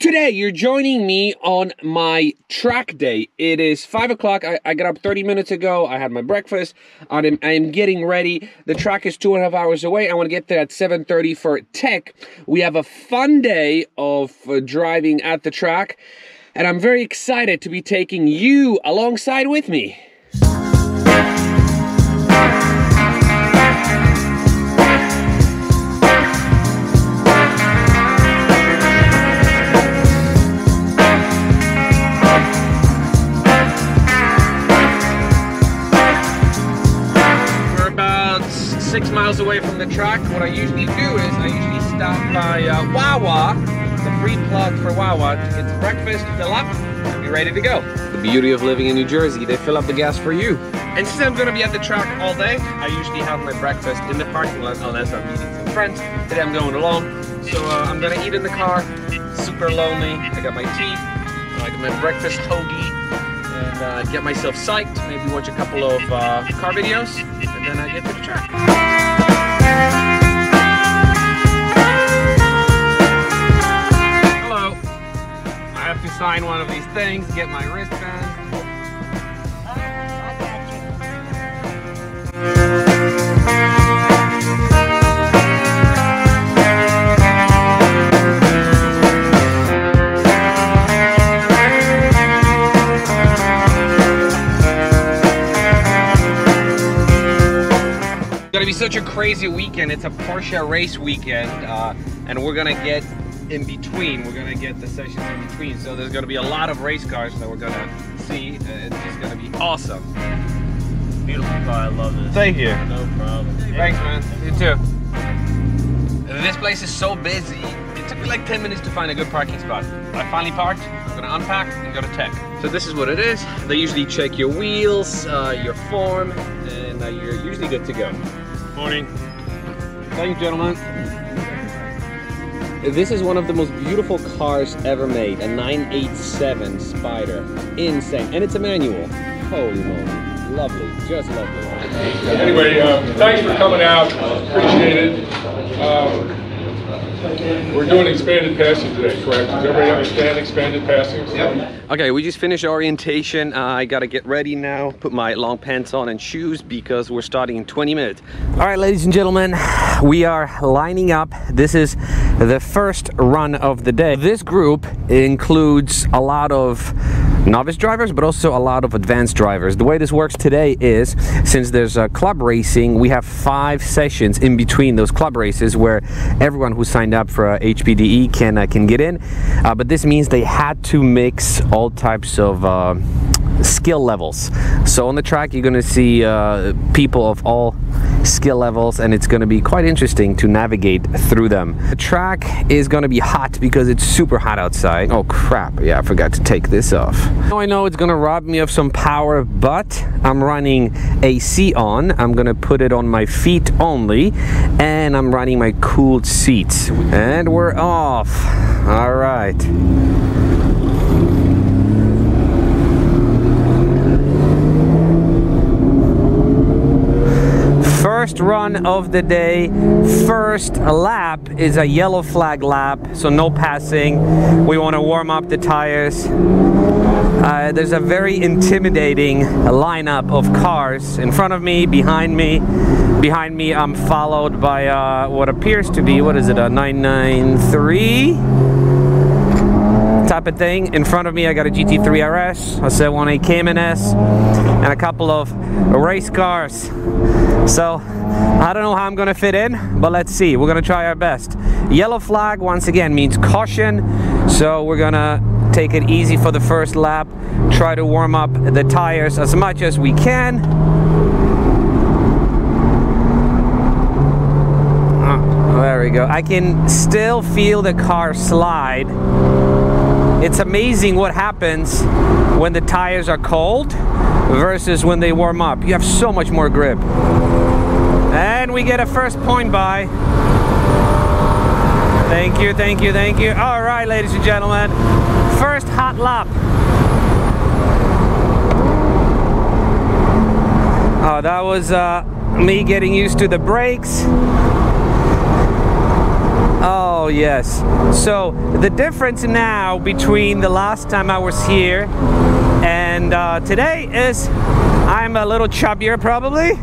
Today, you're joining me on my track day. It is 5 o'clock. I, I, got up 30 minutes ago. I had my breakfast. I am, I am getting ready. The track is two and a half hours away. I want to get there at 7.30 for tech. We have a fun day of uh, driving at the track. And I'm very excited to be taking you alongside with me. Miles away from the track, what I usually do is I usually stop by uh, Wawa, the free plug for Wawa, to get some breakfast, fill up, and be ready to go. The beauty of living in New Jersey, they fill up the gas for you. And since I'm gonna be at the track all day, I usually have my breakfast in the parking lot unless I'm meeting some friends. Today I'm going alone, so uh, I'm gonna eat in the car, super lonely. I got my tea, I got my breakfast hoagie, and uh, get myself psyched, maybe watch a couple of uh, car videos, and then I get to the track. Sign one of these things, get my wristband. gonna be such a crazy weekend. It's a Porsche race weekend, uh, and we're gonna get in between. We're gonna get the sessions in between. So there's gonna be a lot of race cars that we're gonna see. Uh, it's just gonna be awesome. Beautiful car, I love it. Thank you. No problem. Thanks, man. You too. This place is so busy. It took me like 10 minutes to find a good parking spot. I finally parked. I'm gonna unpack and go to tech. So this is what it is. They usually check your wheels, uh, your form, and uh, you're usually good to go. Morning. Thank you, gentlemen. This is one of the most beautiful cars ever made, a 987 Spider. Insane, and it's a manual. Holy moly, lovely, just lovely. Anyway, um, thanks for coming out, appreciate it. Um, we're doing expanded passing today, correct? Does everybody understand expanded passing? Yep. Okay, we just finished orientation. Uh, I gotta get ready now, put my long pants on and shoes because we're starting in 20 minutes. All right, ladies and gentlemen, we are lining up. This is the first run of the day. This group includes a lot of novice drivers, but also a lot of advanced drivers. The way this works today is, since there's a club racing, we have five sessions in between those club races where everyone who signed up for HPDE can uh, can get in. Uh, but this means they had to mix all types of uh, skill levels. So on the track, you're going to see uh, people of all skill levels, and it's going to be quite interesting to navigate through them. The track is going to be hot because it's super hot outside. Oh crap! Yeah, I forgot to take this off. Now I know it's going to rob me of some power, but I'm running AC on. I'm going to put it on my feet only, and I'm running my cooled seats. And we're off. All right. First run of the day. First lap is a yellow flag lap so no passing. We want to warm up the tires. Uh, there's a very intimidating lineup of cars in front of me behind me. Behind me I'm followed by uh, what appears to be what is it a 993 type of thing. In front of me, I got a GT3 RS, I a 718 Cayman S, and a couple of race cars. So, I don't know how I'm gonna fit in, but let's see. We're gonna try our best. Yellow flag, once again, means caution. So we're gonna take it easy for the first lap, try to warm up the tires as much as we can. Oh, there we go. I can still feel the car slide. It's amazing what happens when the tires are cold versus when they warm up. You have so much more grip. And we get a first point by. Thank you, thank you, thank you. All right, ladies and gentlemen, first hot lap. Oh, that was uh, me getting used to the brakes. Yes. So the difference now between the last time I was here and uh, today is I'm a little chubbier probably.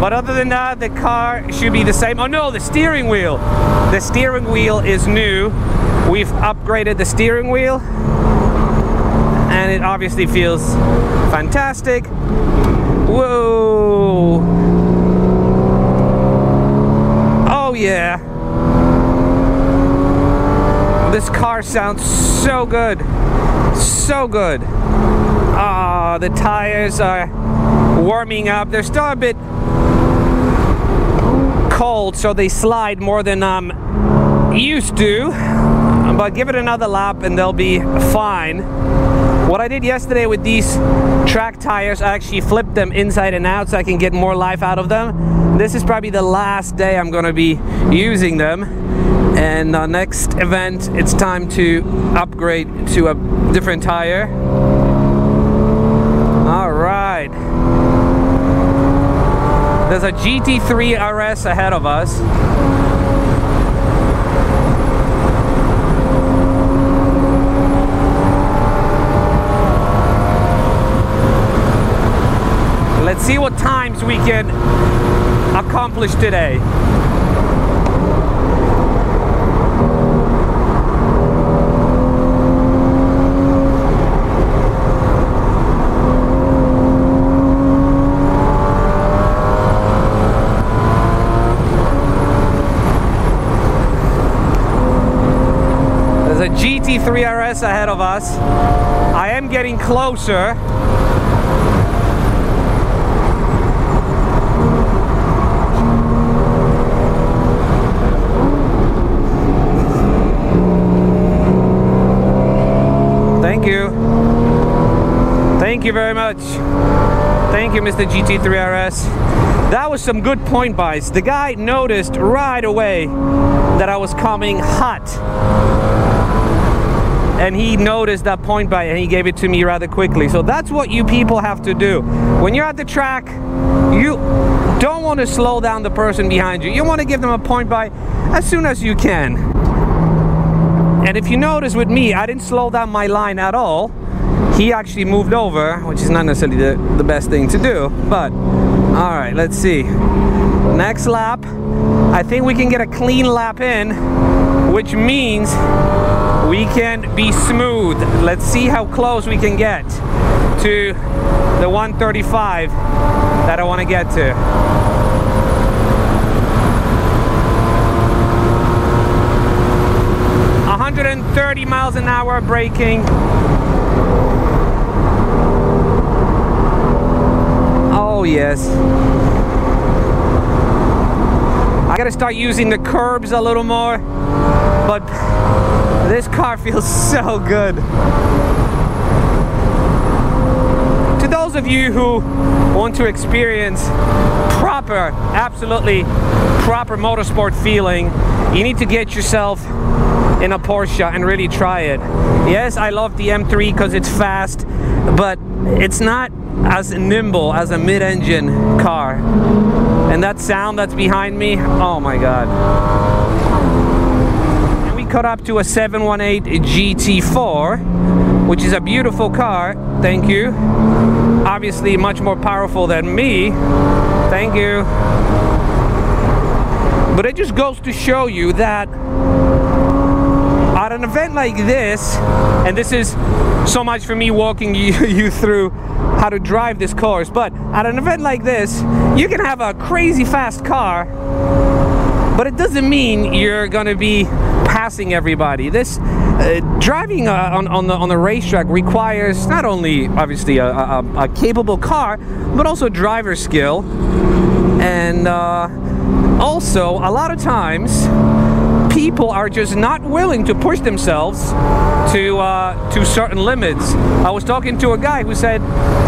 But other than that, the car should be the same. Oh no, the steering wheel. The steering wheel is new. We've upgraded the steering wheel and it obviously feels fantastic. Whoa. Oh yeah. This car sounds so good. So good. Ah, the tires are warming up. They're still a bit cold, so they slide more than I'm used to. But give it another lap and they'll be fine. What I did yesterday with these track tires, I actually flipped them inside and out so I can get more life out of them. This is probably the last day I'm gonna be using them. And uh, next event, it's time to upgrade to a different tire. All right. There's a GT3 RS ahead of us. Let's see what times we can accomplish today. There's a GT3 RS ahead of us. I am getting closer. Thank you. Thank you very much. Thank you, Mr. GT3 RS. That was some good point buys. The guy noticed right away that I was coming hot. And he noticed that point by and he gave it to me rather quickly. So that's what you people have to do. When you're at the track, you don't want to slow down the person behind you. You want to give them a point by as soon as you can. And if you notice with me, I didn't slow down my line at all. He actually moved over, which is not necessarily the, the best thing to do, but all right, let's see. Next lap, I think we can get a clean lap in, which means we can be smooth. Let's see how close we can get to the 135 that I want to get to. 130 miles an hour braking. Oh yes. I gotta start using the curbs a little more, but this car feels so good. To those of you who want to experience proper, absolutely proper motorsport feeling, you need to get yourself in a Porsche and really try it. Yes, I love the M3 because it's fast, but it's not as nimble as a mid-engine car. And that sound that's behind me, oh my god. And we cut up to a 718 GT4, which is a beautiful car, thank you. Obviously much more powerful than me, thank you. But it just goes to show you that at an event like this, and this is so much for me walking you, you through how to drive this course, but at an event like this, you can have a crazy fast car, but it doesn't mean you're gonna be passing everybody. This uh, driving uh, on, on, the, on the racetrack requires not only obviously a, a, a capable car, but also driver skill. And uh, also, a lot of times, people are just not willing to push themselves to uh, to certain limits. I was talking to a guy who said,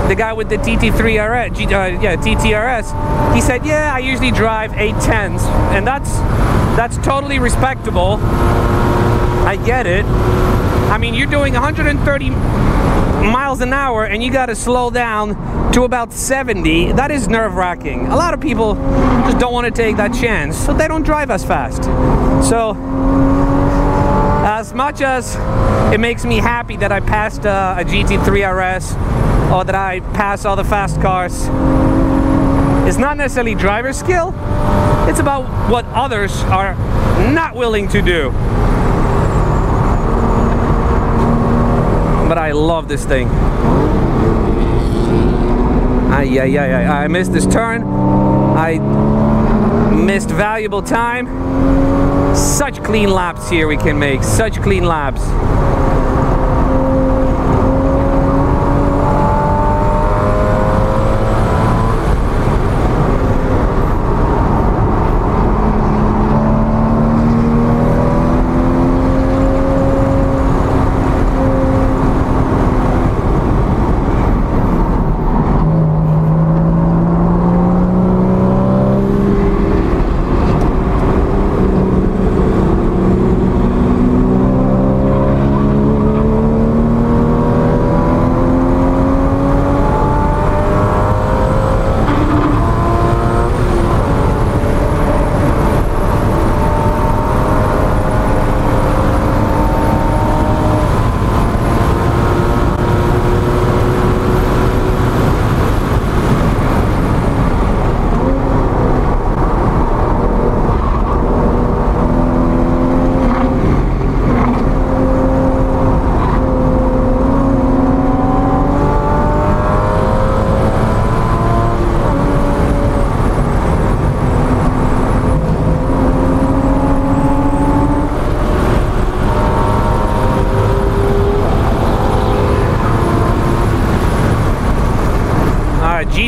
the guy with the TT3 RS, uh, yeah, TTRS, he said, yeah, I usually drive 810s, and that's that's totally respectable. I get it. I mean, you're doing 130 miles an hour and you got to slow down to about 70, that is nerve wracking. A lot of people just don't want to take that chance, so they don't drive as fast. So, as much as it makes me happy that I passed uh, a GT3 RS or that I pass all the fast cars, it's not necessarily driver skill, it's about what others are not willing to do. But I love this thing. Ay, ay, ay, ay. I missed this turn. I missed valuable time. Such clean laps here we can make. Such clean laps.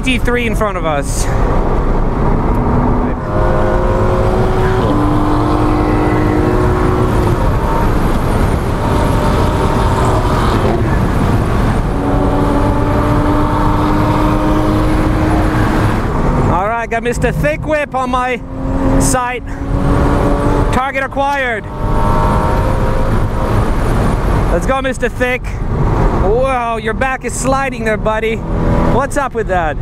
GT3 in front of us. All right, got Mr. Thick Whip on my sight. Target acquired. Let's go, Mr. Thick. Whoa, your back is sliding there, buddy. What's up with that?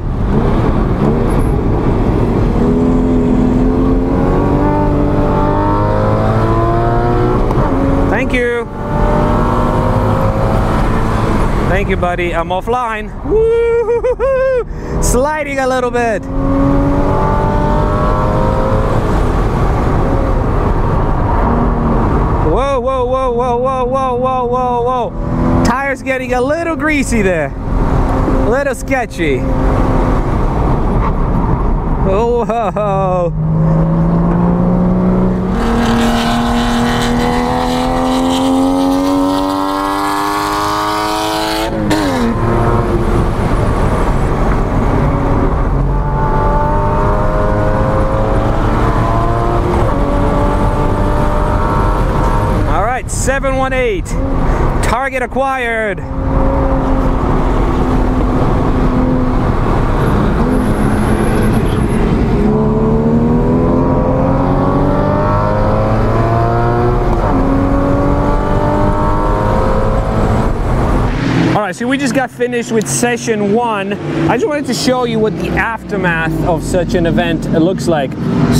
Thank you. Thank you, buddy. I'm offline. Sliding a little bit. Whoa, whoa, whoa, whoa, whoa, whoa, whoa, whoa, whoa. Tire's getting a little greasy there. A little sketchy. Oh, ho, Right, 718. Target acquired. All right, so we just got finished with session one. I just wanted to show you what the aftermath of such an event looks like.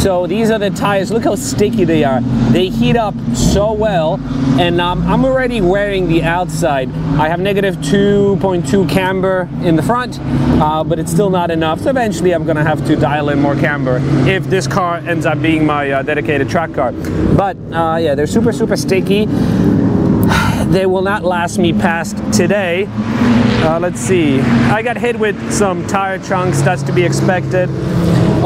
So these are the tires. Look how sticky they are. They heat up so well, and um, I'm already wearing the outside. I have negative 2.2 camber in the front, uh, but it's still not enough. So eventually, I'm gonna have to dial in more camber if this car ends up being my uh, dedicated track car. But uh, yeah, they're super super sticky they will not last me past today. Uh, let's see. I got hit with some tire chunks. That's to be expected.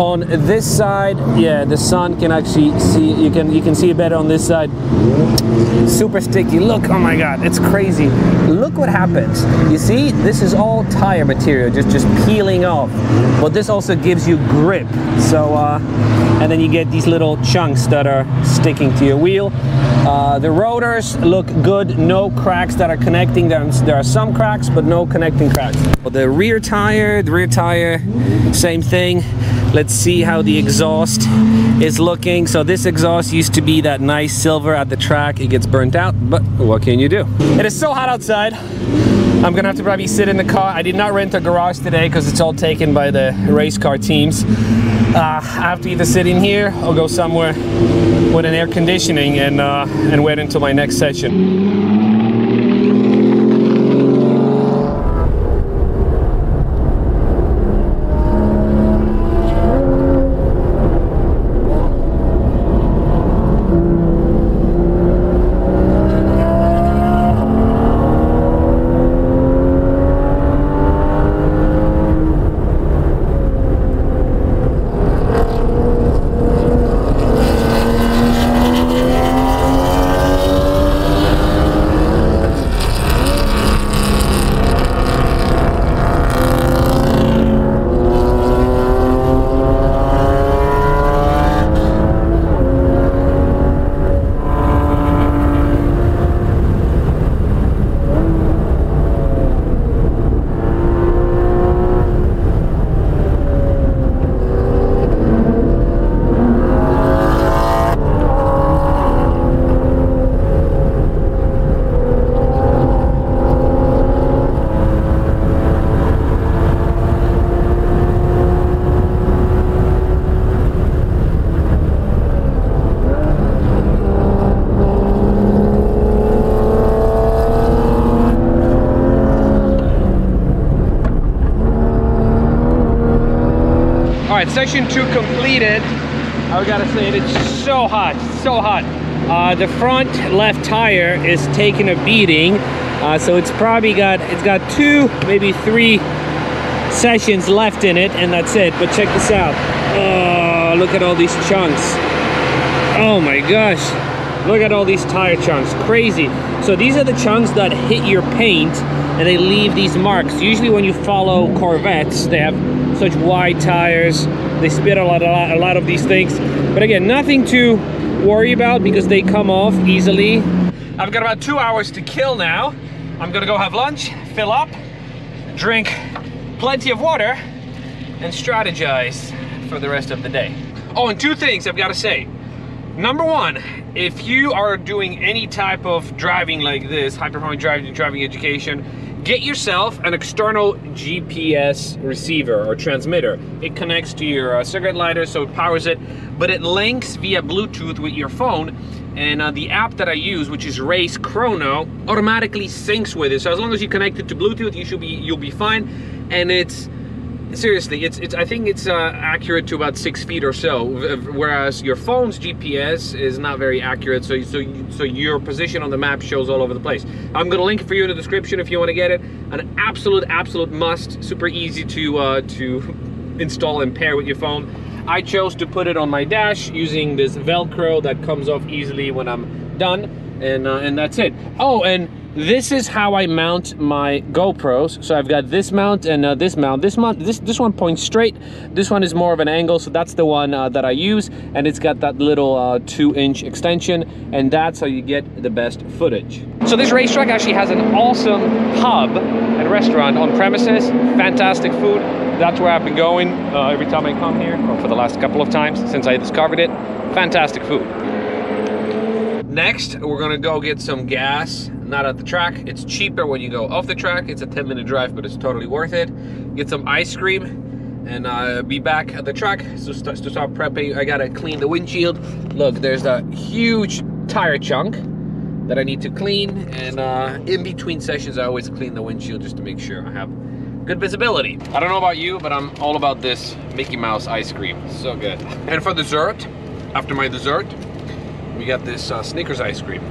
On this side, yeah, the sun can actually see. You can you can see it better on this side. Super sticky. Look, oh my God, it's crazy. Look what happens. You see, this is all tire material, just just peeling off. But this also gives you grip. So. Uh, and then you get these little chunks that are sticking to your wheel. Uh, the rotors look good, no cracks that are connecting them. There are some cracks, but no connecting cracks. The rear tire, the rear tire, same thing. Let's see how the exhaust is looking. So this exhaust used to be that nice silver at the track. It gets burnt out, but what can you do? It is so hot outside. I'm gonna have to probably sit in the car. I did not rent a garage today because it's all taken by the race car teams. Uh, I have to either sit in here or go somewhere with an air conditioning and, uh, and wait until my next session. Right, section two completed. I gotta say it, it's so hot, so hot. Uh, the front left tire is taking a beating, uh, so it's probably got it's got two, maybe three sessions left in it, and that's it. But check this out. Oh, look at all these chunks. Oh my gosh. Look at all these tire chunks, crazy. So these are the chunks that hit your paint and they leave these marks. Usually when you follow Corvettes, they have such wide tires. They spit a lot, a lot, a lot of these things. But again, nothing to worry about because they come off easily. I've got about two hours to kill now. I'm gonna go have lunch, fill up, drink plenty of water, and strategize for the rest of the day. Oh, and two things I've gotta say. Number one, if you are doing any type of driving like this, high performance driving, driving education, get yourself an external GPS receiver or transmitter. It connects to your uh, cigarette lighter, so it powers it, but it links via Bluetooth with your phone. And uh, the app that I use, which is RaceChrono, automatically syncs with it. So as long as you connect it to Bluetooth, you should be you'll be fine. And it's seriously, it's it's. I think it's uh, accurate to about six feet or so, whereas your phone's GPS is not very accurate. So so so your position on the map shows all over the place. I'm gonna link it for you in the description if you want to get it. An absolute absolute must. Super easy to uh, to install and pair with your phone. I chose to put it on my dash using this Velcro that comes off easily when I'm done, and uh, and that's it. Oh, and this is how I mount my GoPros. So I've got this mount and uh, this mount. This mount, this this one points straight. This one is more of an angle, so that's the one uh, that I use, and it's got that little uh, two-inch extension, and that's how you get the best footage. So this racetrack actually has an awesome pub and restaurant on premises. Fantastic food. That's where I've been going uh, every time I come here, or for the last couple of times since I discovered it. Fantastic food. Next, we're gonna go get some gas not at the track. It's cheaper when you go off the track. It's a 10 minute drive, but it's totally worth it. Get some ice cream and uh, be back at the track so st to start prepping. I gotta clean the windshield. Look, there's a huge tire chunk that I need to clean. And uh, in between sessions, I always clean the windshield just to make sure I have good visibility. I don't know about you, but I'm all about this Mickey Mouse ice cream. So good. And for dessert, after my dessert, we got this uh, Snickers ice cream.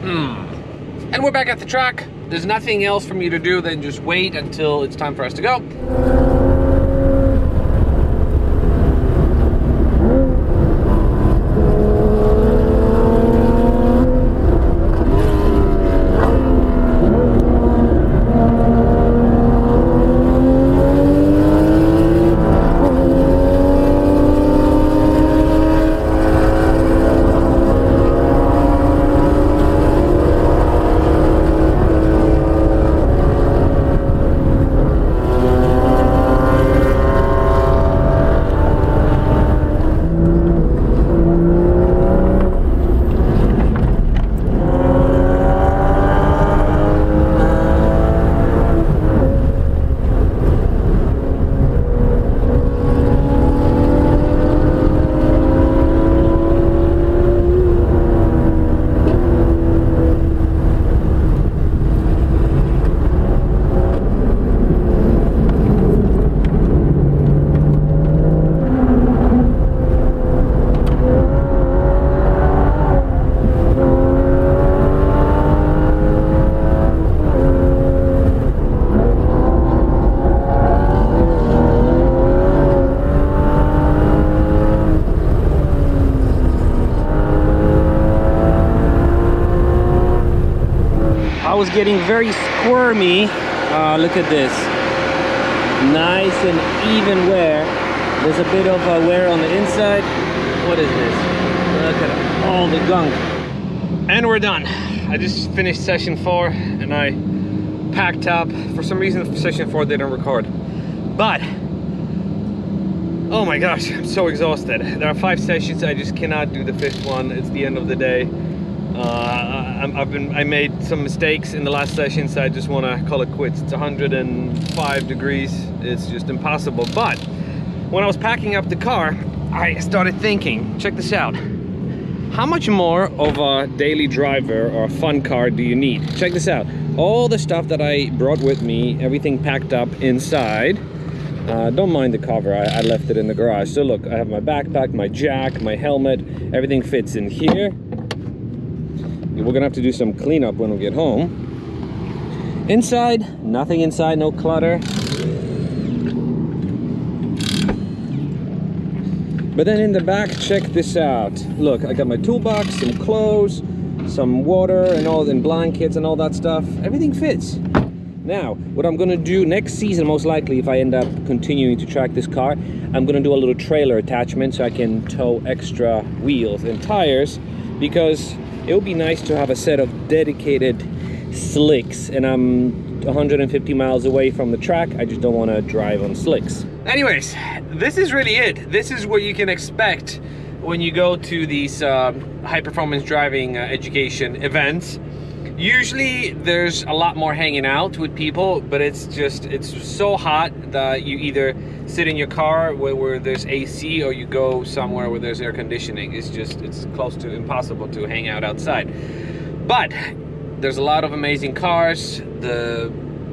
Hmm. And we're back at the track. There's nothing else for me to do than just wait until it's time for us to go. Was getting very squirmy. Uh, look at this. Nice and even wear. There's a bit of wear on the inside. What is this? Look at all the gunk. And we're done. I just finished session four and I packed up. For some reason, session four didn't record. But, oh my gosh, I'm so exhausted. There are five sessions, I just cannot do the fifth one. It's the end of the day. Uh, I, have been, I made some mistakes in the last session, so I just want to call it quits. It's 105 degrees. It's just impossible. But when I was packing up the car, I started thinking, check this out. How much more of a daily driver or a fun car do you need? Check this out. All the stuff that I brought with me, everything packed up inside. Uh, don't mind the cover, I, I left it in the garage. So look, I have my backpack, my jack, my helmet, everything fits in here we're gonna have to do some cleanup when we get home. Inside, nothing inside, no clutter. But then in the back, check this out. Look, I got my toolbox, some clothes, some water and all, and blankets and all that stuff. Everything fits. Now, what I'm gonna do next season, most likely, if I end up continuing to track this car, I'm gonna do a little trailer attachment so I can tow extra wheels and tires because it would be nice to have a set of dedicated slicks and I'm 150 miles away from the track. I just don't want to drive on slicks. Anyways this is really it. This is what you can expect when you go to these uh, high performance driving uh, education events usually there's a lot more hanging out with people but it's just it's so hot that you either sit in your car where, where, there's AC or you go somewhere where there's air conditioning. It's just, it's close to impossible to hang out outside. But there's a lot of amazing cars. The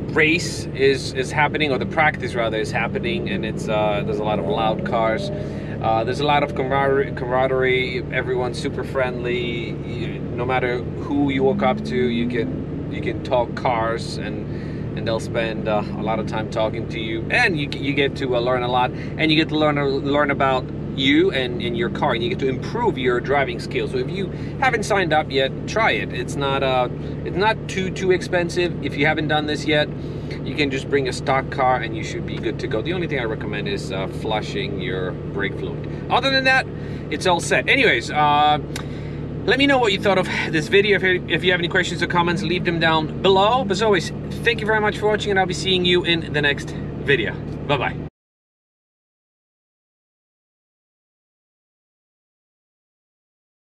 race is, is happening, or the practice rather is happening, and it's uh, there's a lot of loud cars. Uh, there's a lot of camaraderie, camaraderie. Everyone's super friendly. No matter who you walk up to, you can you can talk cars and and they'll spend uh, a lot of time talking to you. And you, you get to uh, learn a lot. And you get to learn learn about you and in your car. And you get to improve your driving skills. So if you haven't signed up yet try it. It's not uh it's not too too expensive. If you haven't done this yet you can just bring a stock car and you should be good to go. The only thing i recommend is uh, flushing your brake fluid. Other than that it's all set. Anyways uh let me know what you thought of this video. If you, have any questions or comments, leave them down below. As always, thank you very much for watching and I'll be seeing you in the next video. Bye-bye.